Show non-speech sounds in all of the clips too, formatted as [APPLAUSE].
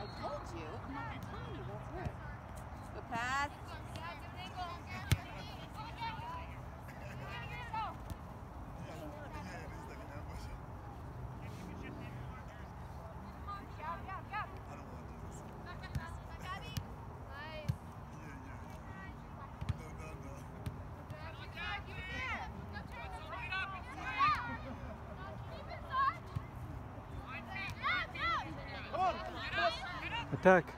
I told you. I'm not telling you what's work. Good pass. Attack.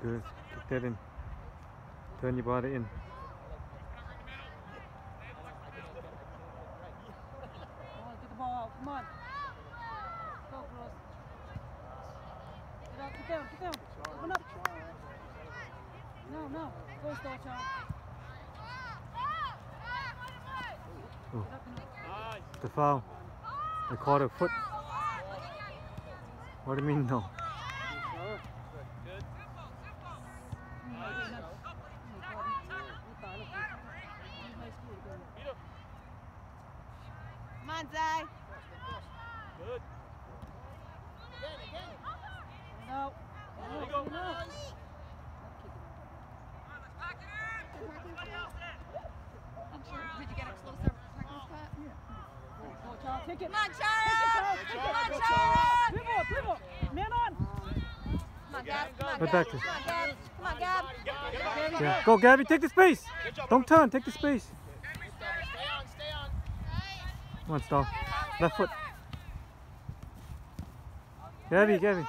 Good. Kick that in. Turn your body in. Oh, get the ball out. Come on. Go, girls. Get out. Get down. Get down. Open up. No, no. Go, Star Child. Oh, Get up and up. the foul. They caught a foot. What do you mean no? Come on, Zay. No. There you go. No. Did you get a closer parking spot? Go, Child. Take it. Come on, Take it, Chara! Child. Come on, it. Chara! Pivot. Pivot. Man on. Come on, Gab. Come on, Gab. Come on, Gab. Come on, Gab. Yeah. Go, Gabby. Take the space. Don't turn. Take the space. Come on, Star. Left foot. Gabby, Gabby.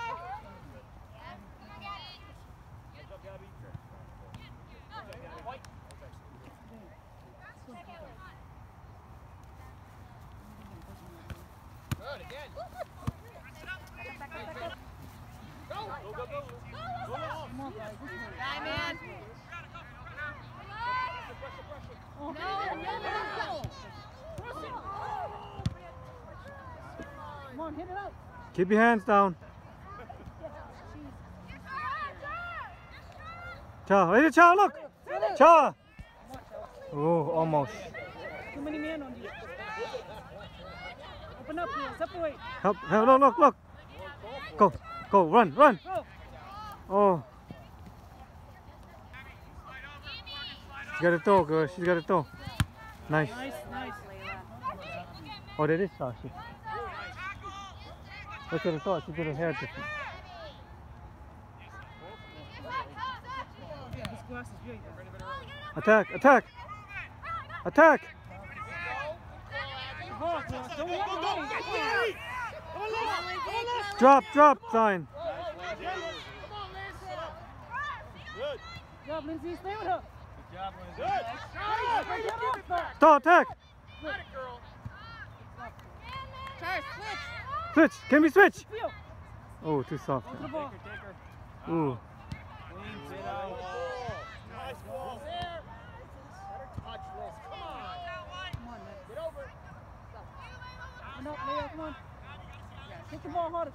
Come on, guys. This way. Guy, man. Oh, Come on, hit it out. Keep your hands down. Cha, wait, Cha, look. Cha. Oh, almost. Too many men on you. Open up here. Separate. Help, help, look, look, look. Go, go, run, run. Oh. She's got a toe, girl. She's got a toe. Nice. Nice, nice. Oh, that is ah, Sasha. Look at her toe. She did her hair different. This grass is very good. Attack, attack, attack. Ball, girls. Don't let her run. Drop, drop, sign. Good job, Lindsay. Stay with her. Good job, Lindsay. Good. Star, attack. Chara, switch. Switch. Can we switch? Oh, too soft. Go to the ball. Ooh. Come on, man. Get over. Come on, Leo. Come on. Hit the ball harder.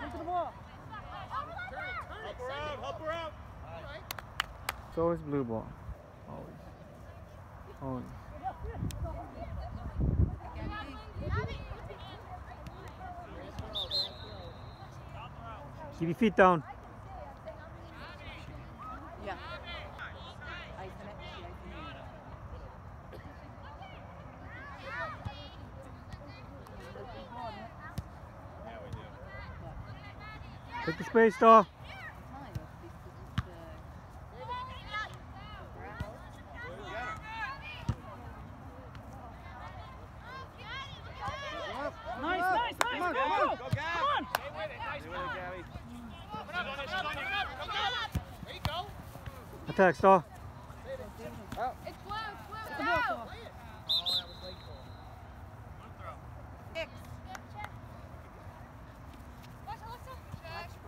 Come the ball. It's always blue ball. Always. Always. Keep your feet down. Take the space, Star. I'm telling you, this is the Nice, nice, nice. Go, go. Come on. X.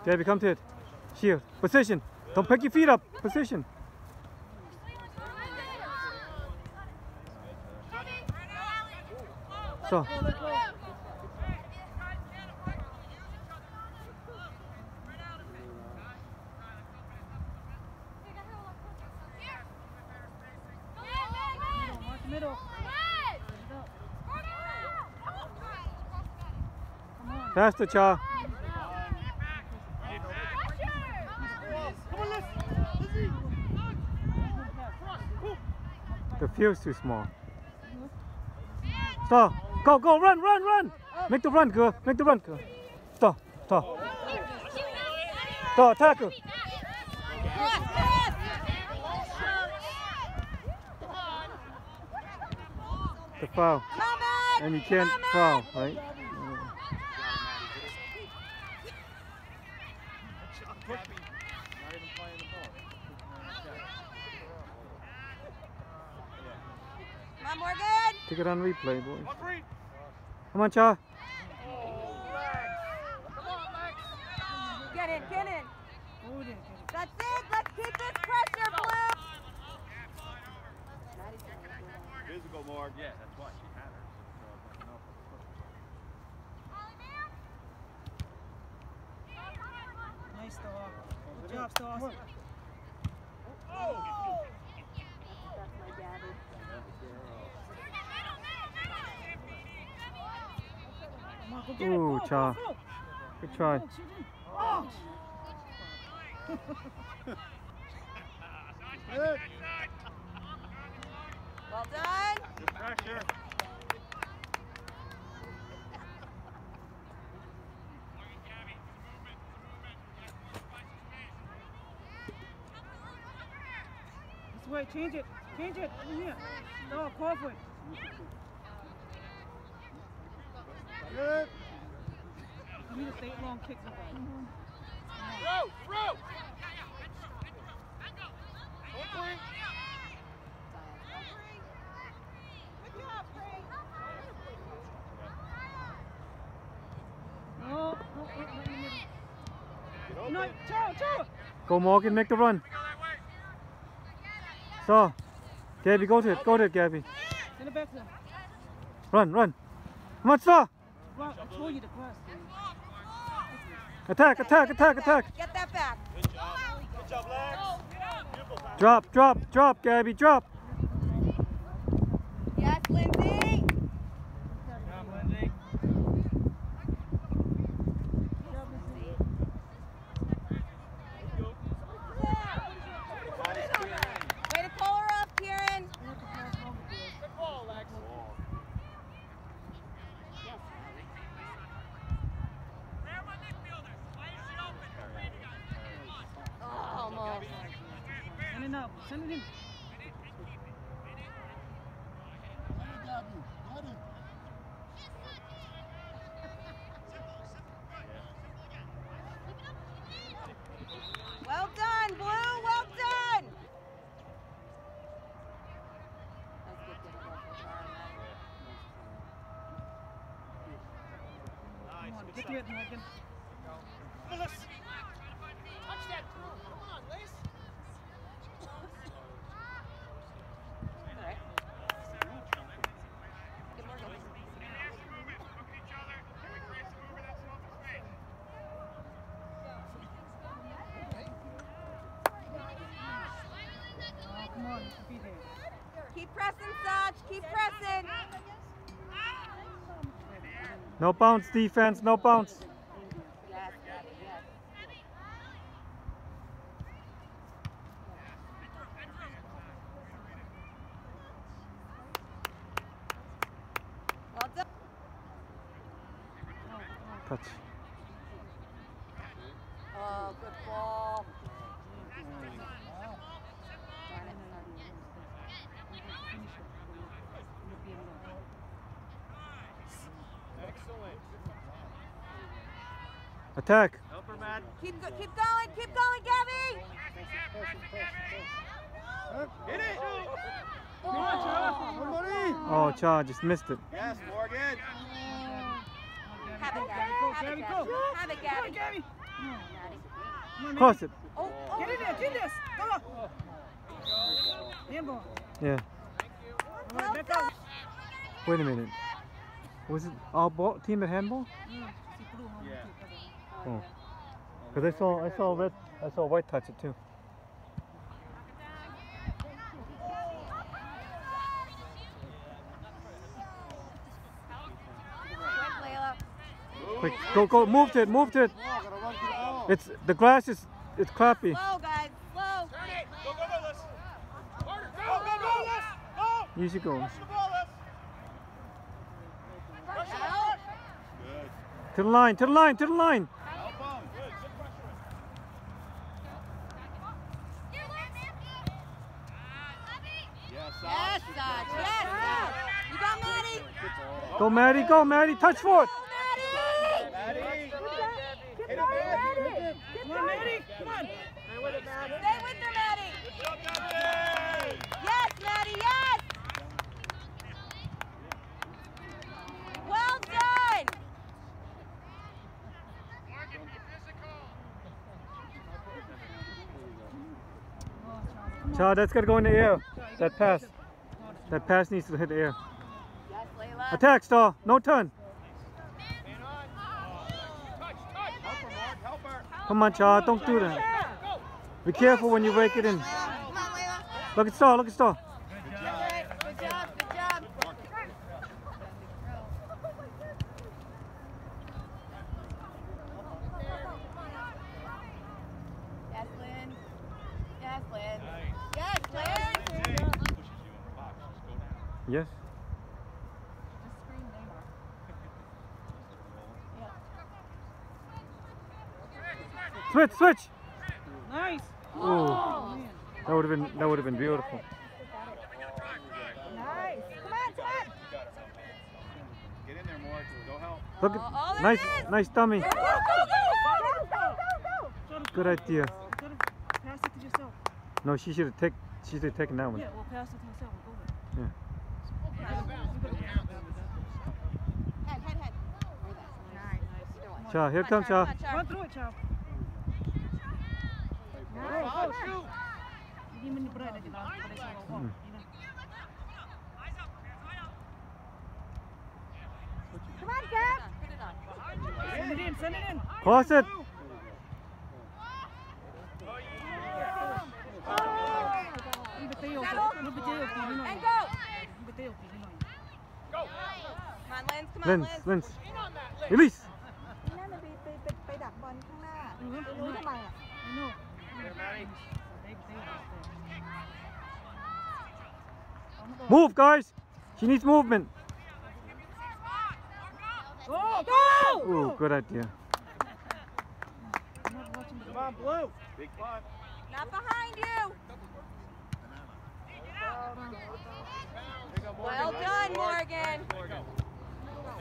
Gabby, come to it. Here, position. Don't pick your feet up. Position. So, Mark middle. Cha. The field's too small. Stop. go, go, run, run, run. Make the run, girl. Make the run, girl. Stop, stop. Stop, tackle. The foul. And you can't foul, right? Come on, Morgan. Take it on replay, boys. Come on, Cha. Get in, get in. That's it. Let's keep this pressure, Blue. Physical, Mark. Yeah, that's why she had her. Nice, Star. Good job, Star. Come on, go get it. Ooh, Go, Cha. Go, go. Good try. Go, shoot it. Oh. Well done. Good pressure. This way, change it. Change it. Over here. Star, call for it. Good. You need to stay long kicks. Throw, throw. No. Go, Morgan. Make the run. So, Gabby, go to it. Go to it, Gabby. Send it back to him. Run, run. Come on, Saw. Wow, I told you to press. Attack, attack, attack, attack. Get that back. Good job. Good job, Lex. Oh, drop, drop, drop, Gabby, drop. Yes, Lindsay. Good job, Lindsay. Nice, Kieran. Way to pull her up, Kieran. Good ball, Lex. Oh, almost. Send it now. Send it in. Well done, Blue. Well done. That's good, good, good, good, Come on, get to it, Morgan. All right. Good morning. Oh, come on, you should be there. Keep pressing, Sach. Keep pressing. No bounce, defense, no bounce. Yes, Gabby, yes. Well done. Touch. Oh, good ball. Excellent. Attack. Help her, Matt. Keep, go- keep going, keep going, Gabby. Hit it. Oh, oh Cha just missed it. Yes, Morgan. Have it, Go, Gabby. go, Have it, Gabby, Gabby. go. Have it, Gabby. Gabby. Natty. Come Cross it. Oh, oh, Get in there, get this. Go. Handball. Yeah. All right. Wait a minute. Was it our ball, team at handball? Yeah. Oh. Because I saw I saw red I saw white touch it too. Quick, go go move to it, move to it. Ball, gotta run to the ball. It's the grass is it's crappy. Slow. Go. To the line, to the line, to the line. Help him. Yes, Yes, Dodge. Yes, Dodge. You got Maddie. Go Maddie, go Maddie, touch for it. Maddie. Maddie. Get the Maddie. Come on, Maddie. Come on. Stay with her, Maddie. Yes, Maddie. Yes. Well done. Child, that's gotta go in the air. That pass. That pass needs to hit the air. Yes, Layla. Attack, Star. No turn. Come on, child. Don't do that. Be careful when you rake it in. Come on, Layla. Look at Star. Look at Star. Good job. Good job. Yes, Lynn. Yes, Lynn. Yes, Lynn. Yes. Just scream Neymar. Switch, switch. Nice. Ooh, Oh. that would have been that would have been beautiful. Nice. Come on, come on. Get in there, Morgan. Go help. Look Oh, oh, at nice, it is. nice dummy. Go, go, go, go, go, go, go. Good idea. Pass it to yourself. No, she should have take she should have taken that one. Yeah, we'll pass it to yourself. Go. Yeah. Head, head, head. Nice. Either. Cha, here Come comes Char, Cha. come on, Char. Run through it, child. Come on, Cap. Put it on. Send it in, send it in. Cross it. Yung bitayo, yung bitayo, pili mo. And go. Yung bitayo, pili mo. Come on, Lens. Come on, Lens, Lens. Lens. Release. Move, guys. She needs movement. Go! Go! Ooh, good idea. I'm not watching the Come on, Blue. Big punt. Not behind you. Well done, Morgan.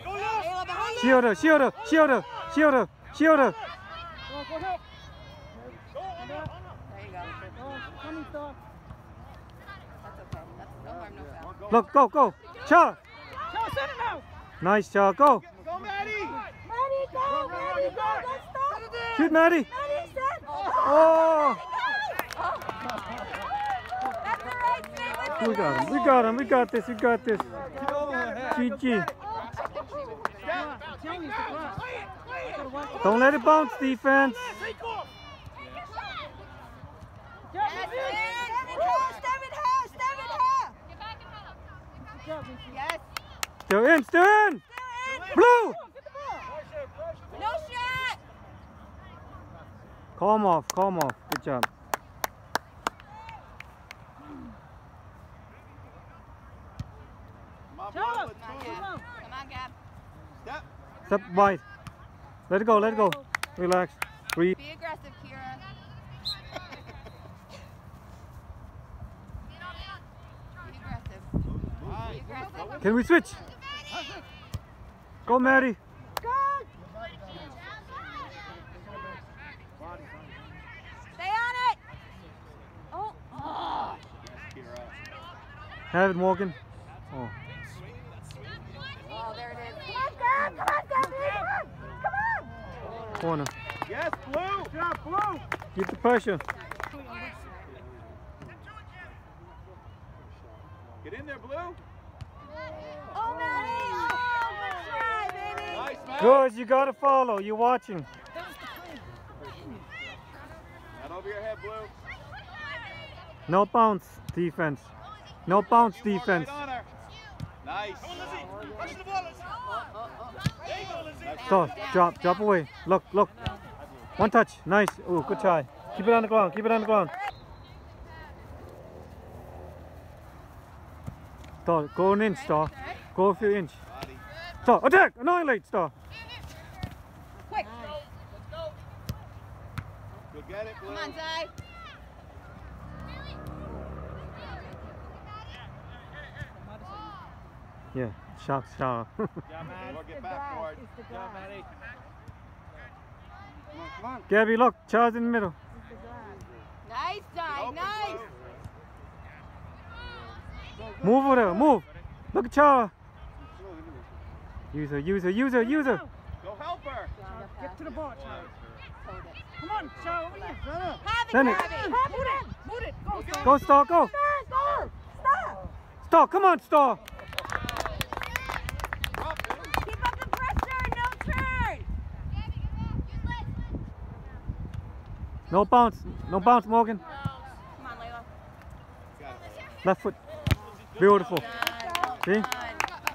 Layla, behind you. Shield her, shield her, shield her, shield her, shield her. Go, go help. There you go. Oh, coming stop. That's okay. That's no harm, no foul. Look, go, go. Cha. Child, send it now. Nice, Cha. Go. Go, Maddie. Maddie go Maddie go let's stop Shoot, Maddie. Maddie set Oh. oh. That's all right. Stay with We got him. We got him. We got this. We got this. GG. Come on, tell me the class. Gotta watch it. Don't let it bounce, defense. Yes, Lynn. stay with her stay with her Good job, Vicky. Yes. Still in. Still in. Blue. No shot. Calm off. Calm off. Good job. Come on, Child, Blue. Let's Come on, Come on, Gab. Step. Step wide. Let it go. Let it go. Relax. Breathe. Be aggressive, Kira. Be aggressive. Be aggressive. Can we switch? Go, Maddie. Stay on it. Oh. oh. Have it, Morgan. Oh. Oh, there it is. come on Gab come on Gab come on Corner. Yes, Blue. Good job, Blue. Keep the pressure. Get in there, Blue. Oh, Maddie! Oh, good try, baby! Nice, man. Good, you gotta follow. You're watching. Not over your head, Blue. No bounce defense. No bounce defense. right. Nice. So, drop, drop away. Look, look. One touch. Nice. Oh, good try. Keep it on the ground. Keep it on the ground. Star, go an inch, Star. Go a few inch. Body. Star, attack! Annihilate, Star. Quick. Go get it, Blue. Come on, Zay. Yeah, shock, shock. [LAUGHS] Or get back, Ward. It's the grass. Come on, come on. Gabby, look. Charles in the middle. Nice, Zay. Nice. Blue. Move over there. Move. Look at Charles. User, user, user, user. Go help her. Get to the ball, child. Come on, child, over here. Run. Have it, Send it. Gabby. Move it. Move it. Go, go. Go, Star, go. Stop! Stop! Stop! Star, come on, Star. Drop it. Keep up the pressure! No turn! No bounce. No bounce, Morgan. Come on, Layla. Left foot. Beautiful. Done. See? Done.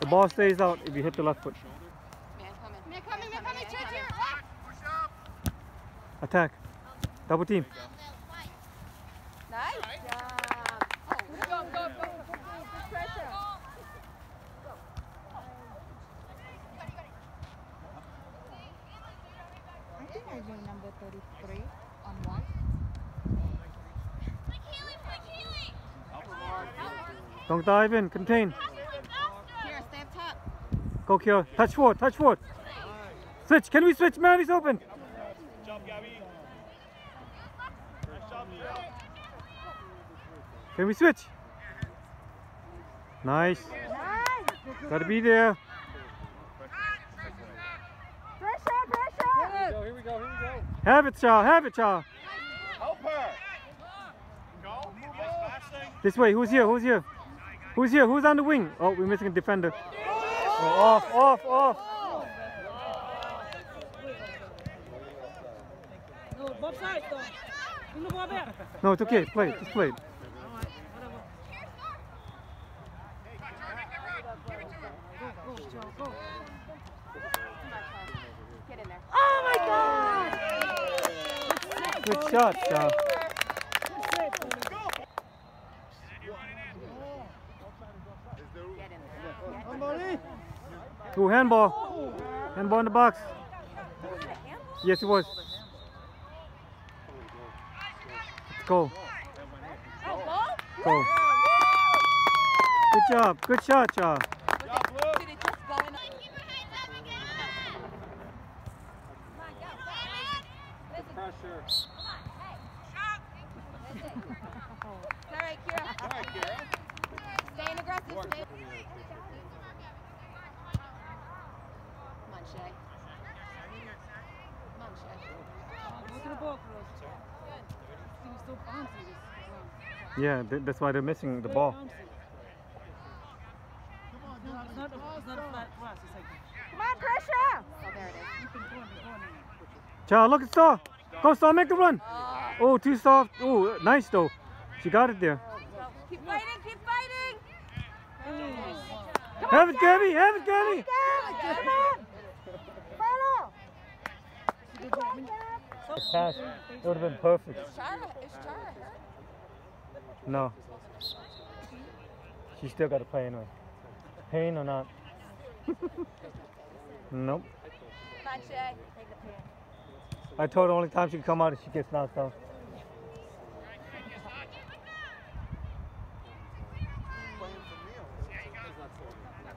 The ball stays out if you hit the left foot. Man coming. Man coming, man coming. Cheer, cheer. Attack. Double team. Nice job. Oh, go, go, go. Pressure! I think I win number 33 on one. Help her, Mark. Don't dive in. Contain. Here, stay up top. Go, Kiara. Touch forward. Touch forward. Switch. Can we switch? Man, he's open. Can we switch? Nice. Nice! Gotta be there. Pressure! Pressure! Here we go, here we go. Have it, Charles. Have it, Charles. Help her. Go. This way. Who's here? Who's here? Who's here? Who's on the wing? Oh, we're missing a defender. Oh, off, off, off. No, both sides, though. Bring the ball back. No, it's okay. Play it. Just play it. Go, child, go. Get in there. Oh my god! Good shot, Charles. Get in there. Come on, in. Ooh, handball. Handball in the box. Yes, it was. Let's go. Go. Good job. Good shot, Charles. Job, Blue. Did it just go in? Pressure. It's all right, Kira. All right, Kara. Staying aggressive. Work. Stay. Come on, Shay. Come on, Shay. Go to the ball, Chris. This thing is so bouncy. This th- that's why they're missing the ball. bouncy. It's not, it's not, a, it's not a flat pass. It's like Come on, pressure! Oh, there it is. you've been going, been going in. Charles, look at Star. Go, Star, make the run. Oh, Oh, too soft. Oh, nice though. She got it there. Keep fighting! Keep fighting! Have it, Gabby. Have it, Gabby. Come on! Follow! Good job, Gab! Pass. It would have been perfect. Chara, is Chara hurt? No. She still got to play anyway. Pain or not? [LAUGHS] nope. On, I told her only time she can come out is she gets knocked out.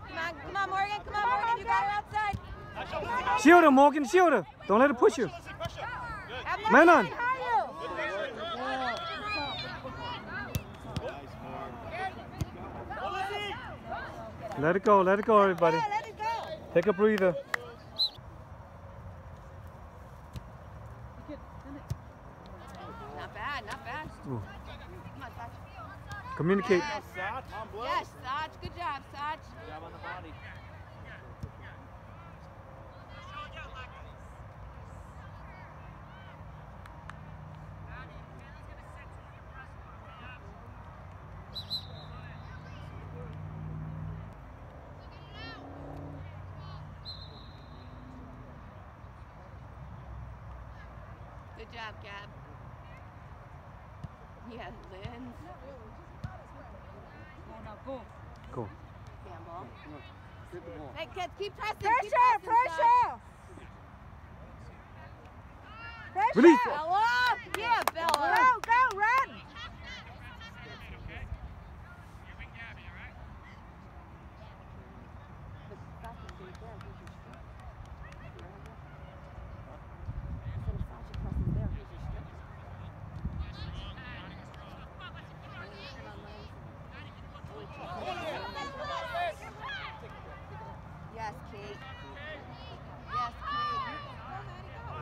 Come on, come on, Morgan. Come on, Morgan. You got her outside. Shield her, Morgan. Shield her. Don't let her push you. Man on. Let it go. Let it go, everybody. Let it go! Take a breather. not fast. Ooh. Come on, Sach. Communicate. Yes. Sach, on blue. Yes, Sach. Good job, Sach. Good job on the body. Good job, Gab. Yeah, Lynn. Go now, go. Go. Campbell. Get the ball. Hey, kids, keep pressing. Pressure, keep pressing, pressure. Pressure. Release. Bella. Yeah, Bella. Go, go, run. Yes, Kate. Yes, Kate.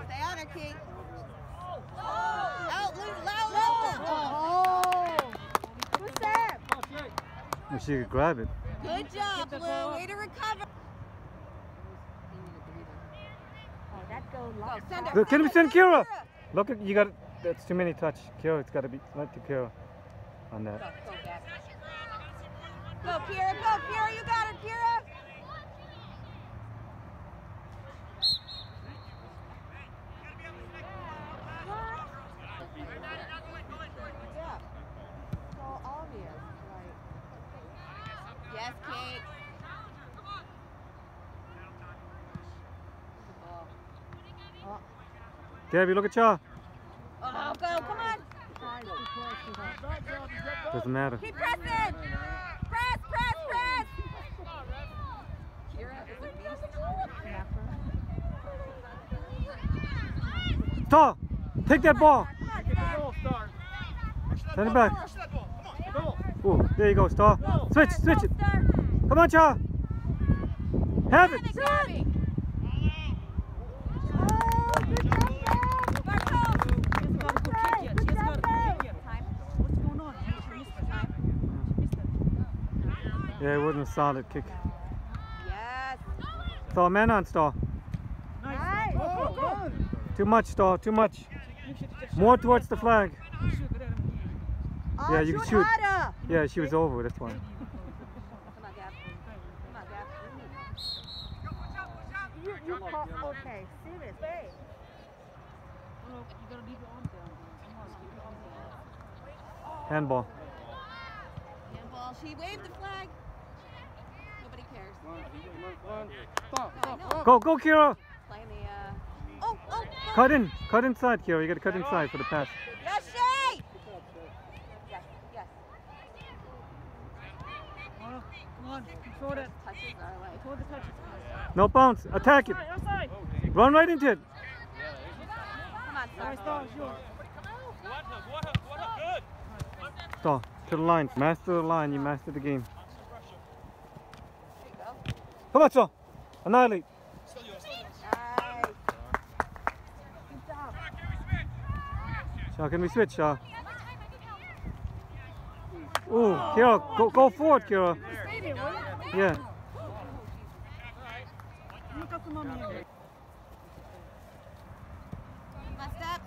Stay on her, Kate. Out, loose, loud, loud. Oh. Who's that? If she could grab it. Good job, Blue. Way to recover. Oh, that goes Go, send her. Look, Can we send send Kira? Look at you got that's too many touch. Kira, it's got to be let to Kira on that. go, Gab. Go, Kira. Go, Kira. You got it, Kira. Yeah. So obvious. Like, Yes, Kate. Oh. Gabby, look at y'all. Oh, go. Come on. tries to play to her. Doesn't matter. Keep pressing. Press, press, press. Kira is a beast. Snapper. Star, take that ball. Come on, Star. Star. Send it back. Rush that ball. Come on. Go. Oh, there you go, Star. Switch, switch it. Come on, y'all. Have it. Good. Gabby. Oh, good job, Dad. Marco. She hasn't got a good kick yet. She hasn't got a good kick yet. Time. What's going on? She missed it. She missed it. Yeah, it wasn't a solid kick. Yes. Star, man on, Star. Nice. Go, go. Too much, Star, too much. You should just More towards the flag. You should go there. Oh, Yeah, you can shoot shoot. harder. Yeah, she was over, that's why. Come on, Gab. Come on, Gab. You, you call, okay, serious. Hey. No, you gotta leave your arm down. Come on, keep your arm down. Handball. Handball. She waved the flag. Nobody cares. Stop, I know. Go, go, Kira. The, uh... Oh, oh, go. Cut in. Cut inside, Kira. You got to cut inside for the pass. No bounce. Attack it. Run right into it. Star, to the line. Master the line. You master the game. Come on, Star. Annihilate. Shaw, can we switch, Shaw? Ooh, Kira, go, go forward, Kira. Yeah.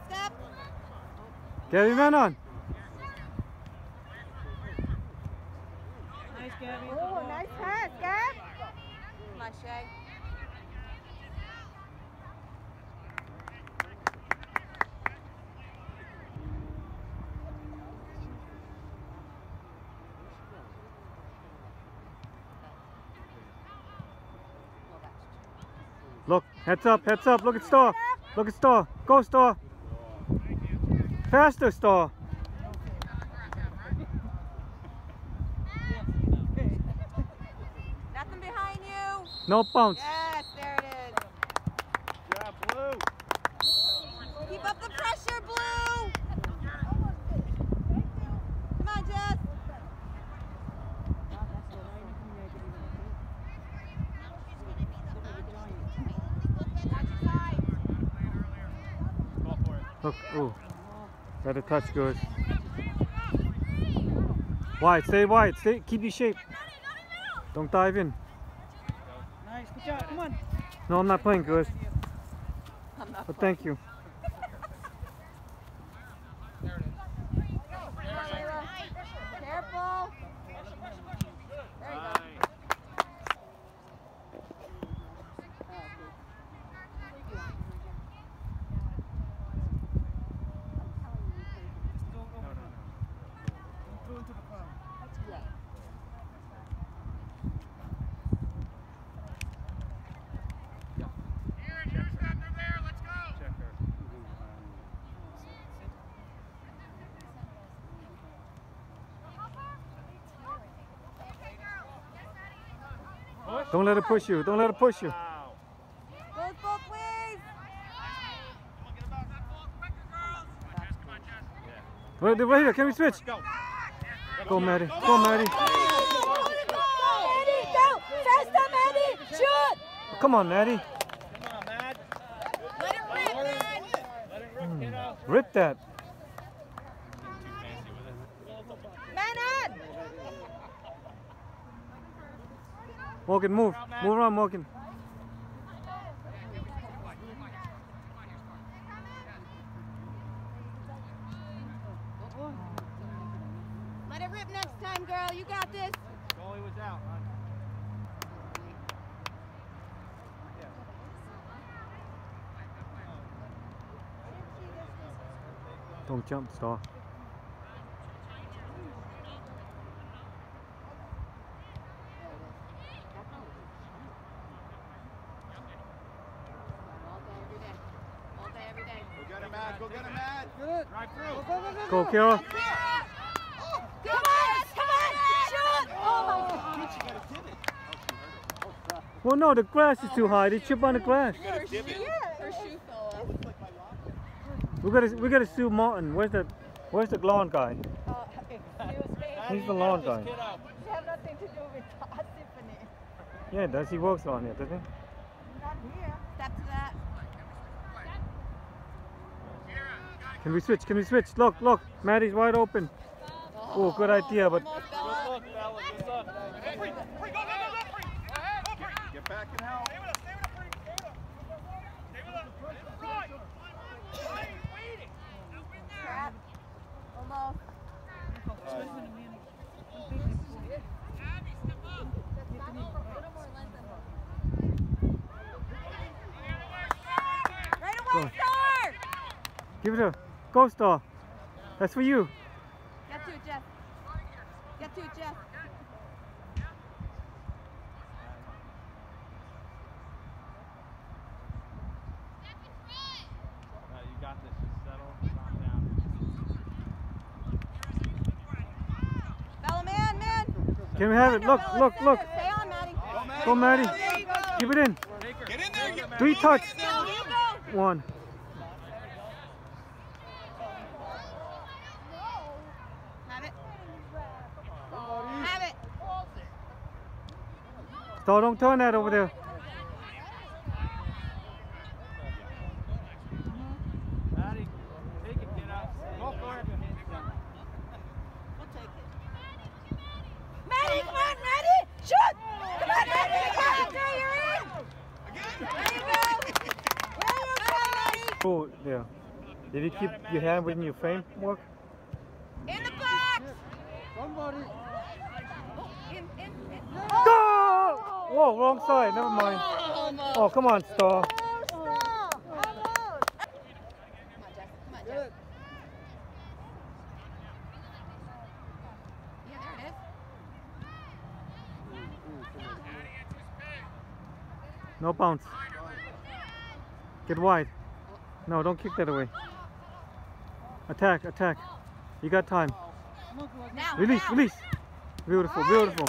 Step. Gabby, man on. Nice, Gabby. Oh, nice pass, Gab. Come on, Shay. Well, that's Look, heads up, heads up. Look at Star. Look at Star. Go, Star. Faster, Star. Nothing behind you. No bounce. Yes, there it is. Yeah, blue. Keep up the pressure, Blue. Come on, Jess. Watch your side. Look, ooh. Let the touch good. Wide, stay wide, stay, keep your shape. Don't dive in. Nice, good job. Come on. No, I'm not playing good. But thank you. Let her push you. Don't let her push you. Goes both ways. Right here. Can we switch? Go, Maddie. Go, Maddie. Maddie, go. Faster, Maddie. Shoot. Come on, Maddie. Let it rip, man. Hmm. Rip that. Man on. Morgan, move. Move around, Morgan. Let it rip next time, girl. You got this. Goalie was out, huh? Don't jump, Star. All day, every day. Go get him, Matt. Go get him, Matt. Good. Right Go, through. go, go, go. Go, Kara. Come on, come on. Shoot. Oh, my God. Well, no, the grass is too high. They chip on the grass. Her shoe, her shoe fell off. We gotta, we gotta sue Martin. Where's the, where's the lawn guy? Uh. [LAUGHS] He's the lawn guy. It have nothing to do with [LAUGHS] Tiffany. Yeah, does he works on here, doesn't he? Not here. Step to that. Can we switch? Can we switch? Look, look. Maddie's wide open. Oh, good idea, but Almost fell off. Get back and help. Crap. Almost. Right away, Go. Star! give it a go, Star. That's for you. Get to it, Jeff. Get to it, Jeff. No, you got this. Just settle. Calm down. Bella, man, man. Can we have it? Look, look, look. Stay on, Maddie. Go, Maddie. There. Keep it in. Get in there. Three touch. Go, you go. One. Have it. Have it. Star, don't turn that over there. Maddie, take it, get out. Go for it. We'll take it. Maddie, come on, Maddie. Shoot. Come on, Maddie. Come on, there you're in. There you go. There you go, Maddie. Come on, Maddie, shoot! Come on, Maddie! Come on, Maddie! Again! Where you going? Where you going, Maddie? Oh, there. Did you keep your hand within your frame work? In the box. Somebody. In, in, in. Go! Whoa, wrong side. Never mind. Almost. Oh, come on, Star. Come on, Jeff. Come on, Jeff. Good. Yeah, there it is. No bounce. Get wide. No, don't kick that away. Attack, attack. You got time. Come on, come on. Release, release. Beautiful, beautiful.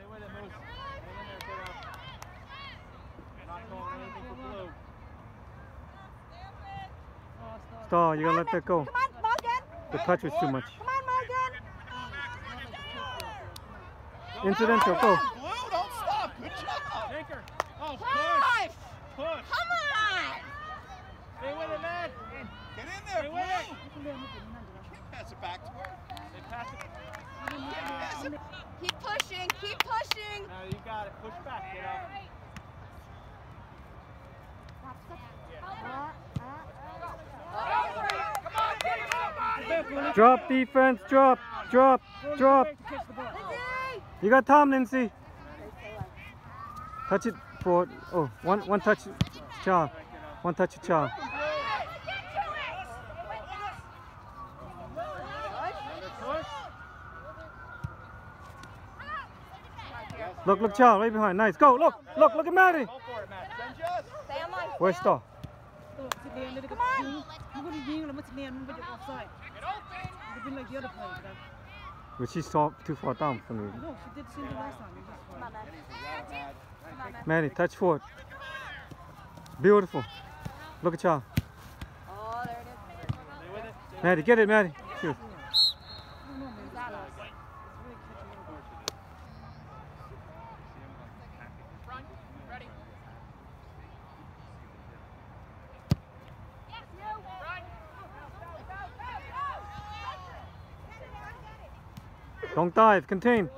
Star, you gotta let that go. Come on, Morgan. The touch was too much. Come on, Morgan. Incidental, go. Blue, don't stop. Good job. Take her. Oh, push. Push. Push. Come on. Stay with it, man. Get in there, Stay Blue. with it. Pass it back to her. They pass it. Pass it. Keep pushing. Keep pushing. Now you got it. Push back, kiddo. Drop defense. Drop. Drop. Drop. You got Tom, Lindsay. Touch it for. Oh, one one touch. Cha. One touch, Cha. Look, look, Cha, right behind. Nice. Go. Look, look, look at Maddie. Go for it, Matt. Send just. Stay on my Where's Star? it there, let it go. Ding. You wouldn't it there, offside. It would been like the other player. But... But she too far down for me. No, she did the same thing last time. On. Come on, Manny, touch forward. Beautiful. Look at y'all. Oh, there it is. Maddie, get it, Maddie. Shoot. Don't dive. Contain.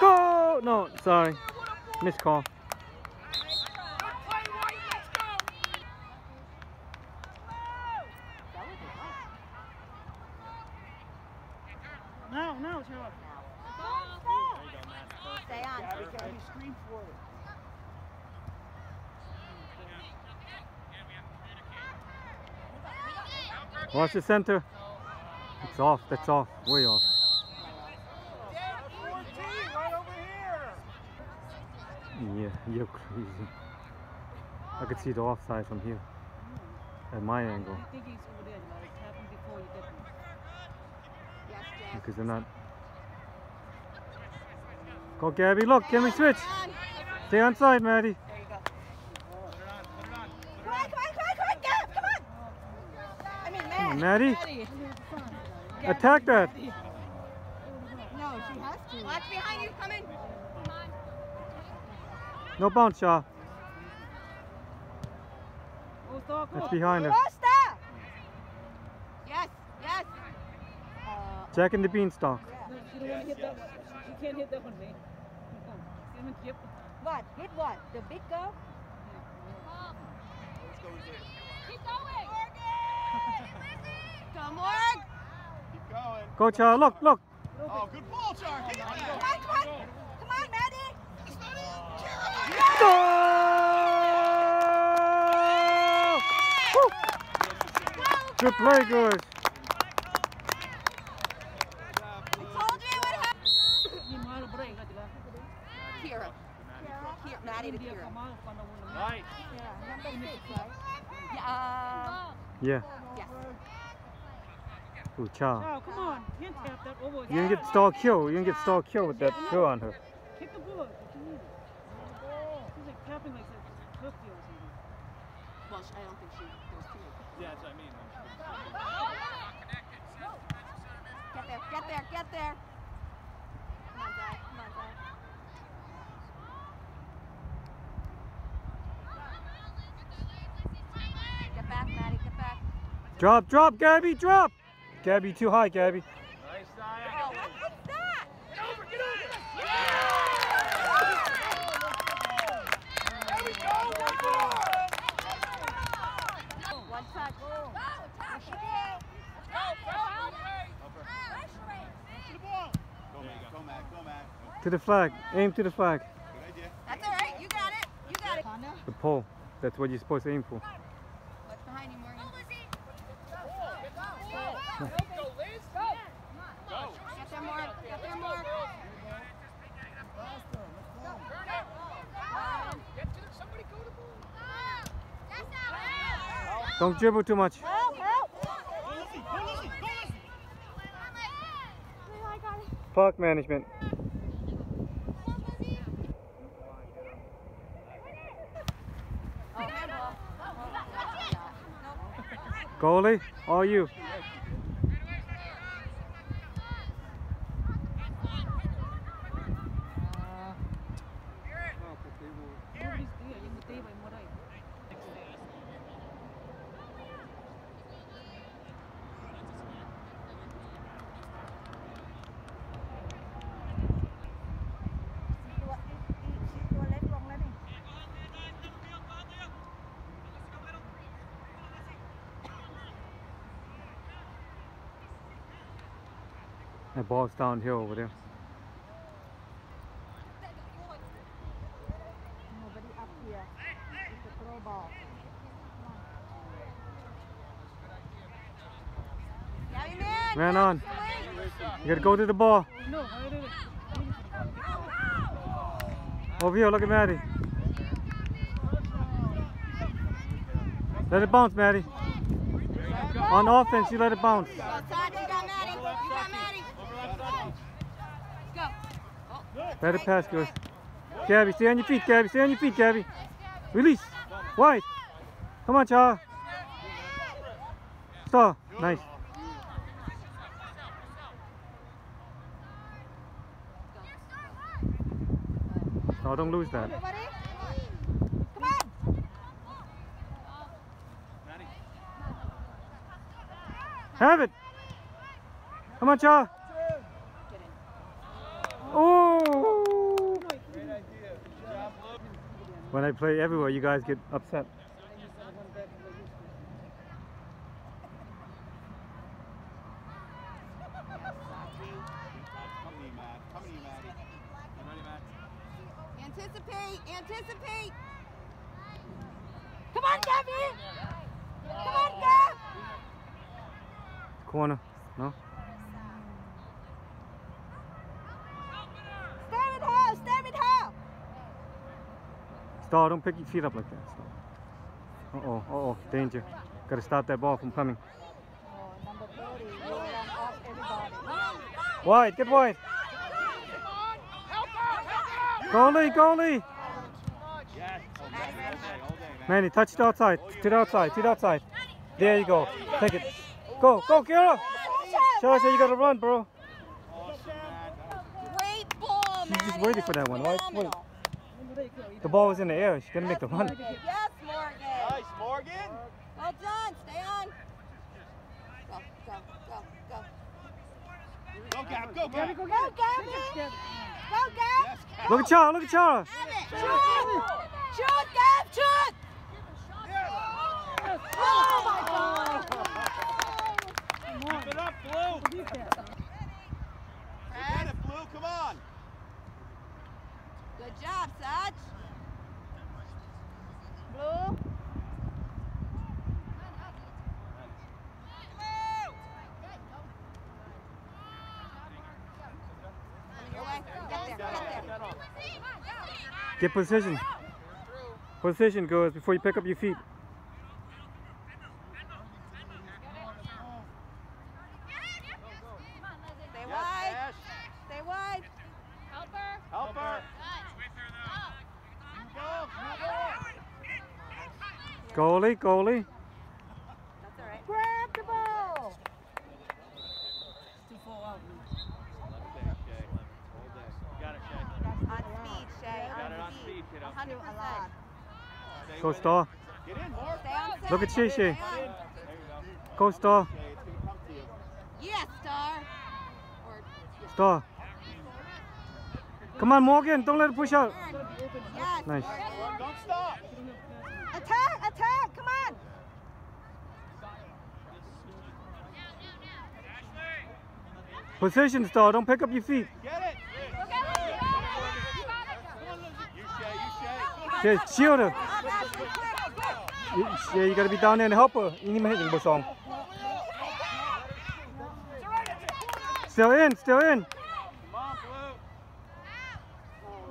Go! No, sorry. Missed call. Now, now, Charles. Stay on. Gabby, scream for it. Watch the center. It's off. That's off. Way off. 14, right over here. Yeah, you're crazy. I could see the offside from here. At my angle. Because they're not. Go, Gabby. Look, can we switch? Stay on side, Maddie. There you go. Put it on. Put it on. Come on, come on, come on, come on, Gab, come on. I mean, Come on, Maddie. Maddie. Attack that. No, she has to. Watch behind you, coming. No bounce, Shaw. Oh, stop, come That's behind her. Yes, yes. Uh, Jack and the beanstalk. No, she don't want to hit that one. She can't hit that one, man. Come on. See him chip. what? Hit what? The big girl? Let's go with it. Come on. Keep going. Go, Cha. Look, look. Oh, good ball, Char. Get in Come on, come on. Come on, Maddie. That's not it. Char. Go! Woo! Good play, good. I told you it would happen. Ni mahal break ka, di ba? Kira. Kira. Maddie to Kira. ako mahal pa na muna. Nice. Yeah, number six, right? Yeah. Yeah. yes. Ooh, Cha. Chow, come on. You can tap that over. You can get star kill. You can get star kill with that kill on her. Kick the ball. What you need? She's like tapping like that. Fifty or something. Well, I don't think she goes to it. Yeah, that's what I mean. Get there, get there, get there. Come on, Zach. Come on, Zach. Get back, Maddie. Get back. Drop, drop, Gabby, drop. Gabby, too high, Gabby. Nice, Zaya. that? Get over, get over. One touch. Go, Mac. Go, Mac. Go, Mac. To the flag. Aim to the flag. Good idea. That's all right. You got it. You got it. The pole. That's what you're supposed to aim for. What's behind you, Morgan? Go. Get there, Morgan. Get there, Morgan. Don't dribble too much. Help, help. Puck management. Oh, Goalie, all you. Nobody's there. You can tell him what I. That ball's downhill over there. Man. On. You gotta go to the ball. Over here, look at Maddie. Let it bounce, Maddie. On offense, you let it bounce. Go, Todd. You got Maddie. You got Maddie. Go. Let it pass, girls. Gabby, stay on your feet, Gabby. Stay on your feet, Gabby. Release. Wide. Come on, Cha. Star. Nice. Oh, don't lose that. Come on. Have it. Come on, Cha. Oh. When I play everywhere, you guys get upset. Come to you, Matt. Come to you, Maddie. You ready, Matt? Anticipate. Anticipate. Come on, Gabby. Come on, Gab. Corner. No? Stay with her. Stay with her. Star, don't pick your feet up like that. Star. Uh-oh, uh-oh, danger. Gotta stop that ball from coming. Oh, number 30. You run off everybody. Wide, get wide. Goalie, goalie. Manny, touch it outside. To the outside, to the outside. There you go. Take it. Go, go, Kira. Shasha, you gotta run, bro. Awesome, Great ball, She's just waiting for that one. Why- wait. Phenomenal. The ball was in the air. She gotta make the run. Morgan. Yes, Morgan. Nice, Morgan. Well done. Stay on. Go, go, go, go. Go, Gab. Go, Gab. Go, Gabby. Go, Gab. Yes, Gab. Look at Chara, look at Chara. Have it. Shoot. Shoot, Gab. Shoot. Oh, my God. Keep it up, Blue. Get it, Blue. Come on. Good job, Sach. Blue. Coming your way. Get there. Get there. Get position. Position, girls, before you pick up your feet. Stay wide. Stay wide. Help her. Go. Goalie, goalie. That's all right. Grab the ball. Too far out. All day, Shay. All day. You got it, Shay. On speed, Shay. Got it on speed, kiddo. 100%. Stay Go with it. Star. Get in, Mark. Stay on set. Look at Shay Shay. Stay on. There you go. Star. Shay, it's gonna come. Yes, Star. Star. Come on, Morgan. Don't let it push out. Yes. Nice. Don't stop. Attack, attack. Come on. Position, Star. Don't pick up your feet. Get it. You, Shay. You, Shay. Shield her. Up, Ashley, quick, quick. You- Yeah, you gotta be down there and help her. Ini mah yung bosong. Still in, still in. Come on,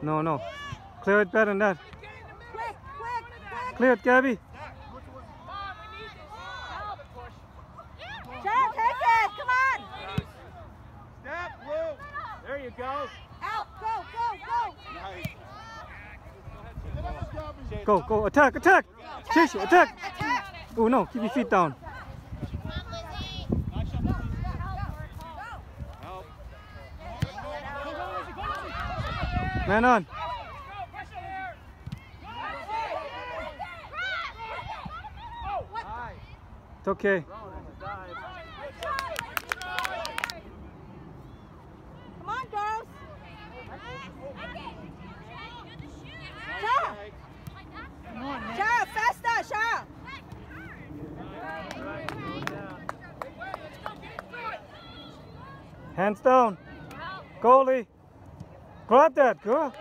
Blue. No, no. Clear it better than that. Quick, quick, quick. Clear it, Gabby. Good go. Out, go, go, go. Nice. Go, go, attack, attack! Chase, attack! Attack. Oh no, keep your feet down. Man on. It's okay. Come on, girls. Shara. Come on, man. Shara, faster, Shara. Hands down. Goalie. Grab that, girl.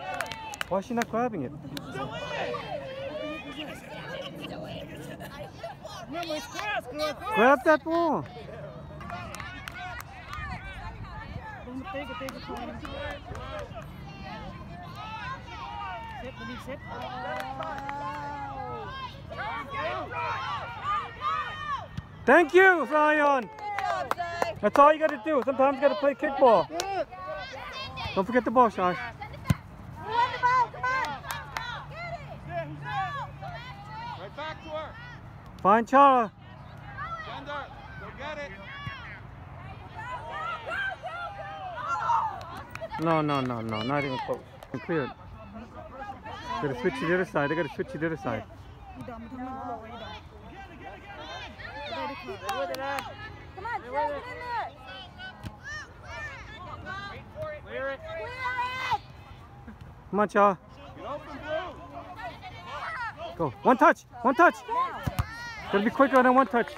Why is she not grabbing it? Remember, it's cross, girl. Cross. Grab that ball. Don't take it, take it, Tony. Set, Monique, set. Thank you, Zion. Job, That's all you got to do. Sometimes you got to play kickball. Don't forget the ball, Shy. Right back to her. Find Chara. Send her. Go get it. No, no, no, no. Not even close. Clear. They gotta switch to the other side. They gotta switch to the other side. Come on, Chara, get in there. Clear it. Clear it. Come on, Blue. Go. One touch. One touch. Gotta be quicker than one touch.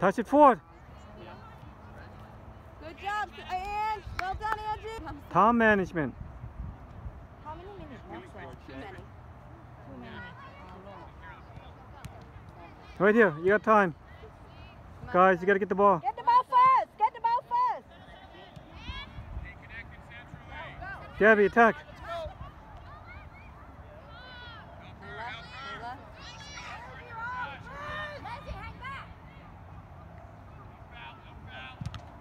Go. Touch it forward. Good job, Ange. Well done, Angie. Time management. How many minutes? Too many. Too many. Right here. You got time. Guys, you gotta get the ball. Get the ball first. Get the ball first. Gabby, attack.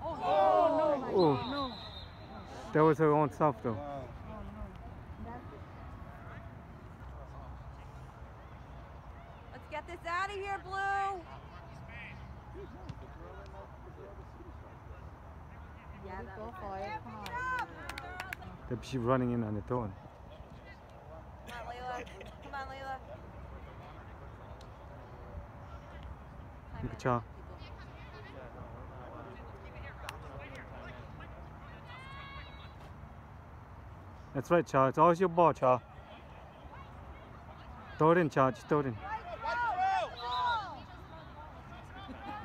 Oh, Oh, no. that was her own self though. Let's get this out of here, Blue. Yeah, that Go for it. Come on. That she running in on the own. Come on, Layla. Come on, Layla. Look at That's right, Chara. It's always your ball, Chara. Throw it in, Chara. Just throw it in.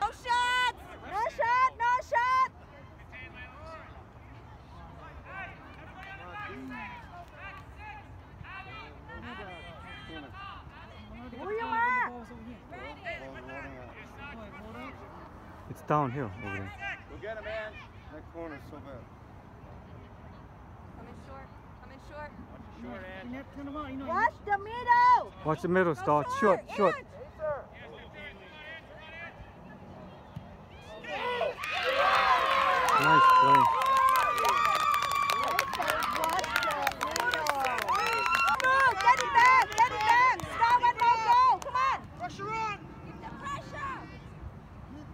No shots! No shot! No shot! Who you mark? Ball's over here. Boy, hold on. It's downhill over there. Go get him, man. That corner's so bad. Come in short. Come in short. Short end. never turn around, you know. Watch the middle! Watch the middle, Go Star. Short, short. Ange. Nice play. Go, get it back! Get it back! Stop and no go! Come on! Pressure on. Keep the pressure!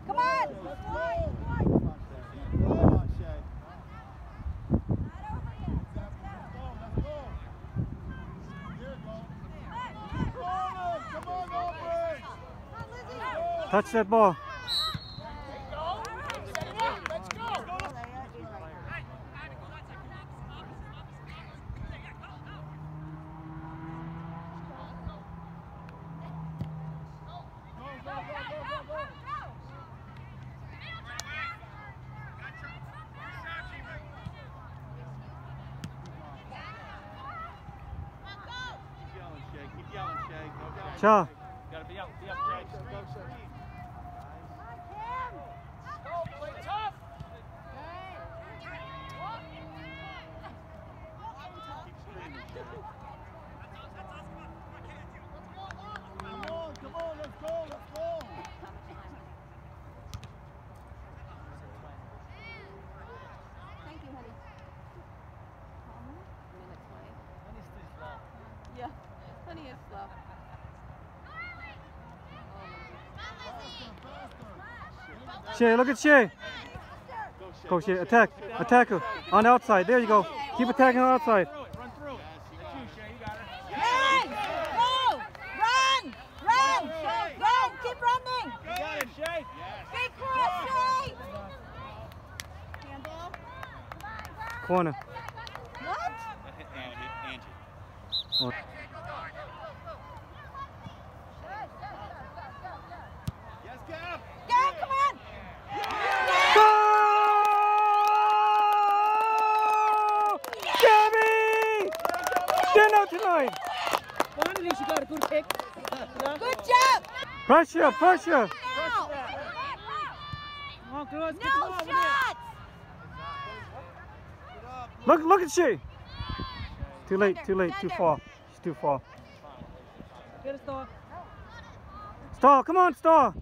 Come on! Come on, Shay. Come on, Aubrey. That ball. Keep yelling, Shay. Keep yelling, Shay. Go Cha. Gotta be up, be up, Jay. Come on, come on, let's go, let's go. Thank you, honey. Yeah, honey is slow. Look at Shay. Go Shay, attack, attack her. On the outside, there you go. Keep attacking on the outside. Through it, run through. That's you, Shay, you got her. Run! Go! Run! Run! Run! Keep running! You got it, Shay. Big cross, Shay! Handball. Corner. What? That hit Angie. Angie. Oh. Yes, Cap. Go, come on! Go! Gabby! Dinner tonight! Finally, she got a good kick. Good job! Pressure, pressure! Now! Come on, girls, No ball over shots! Look, look at she! Too late, too late, too far. She's too far. Get a star. Star, come on, Star!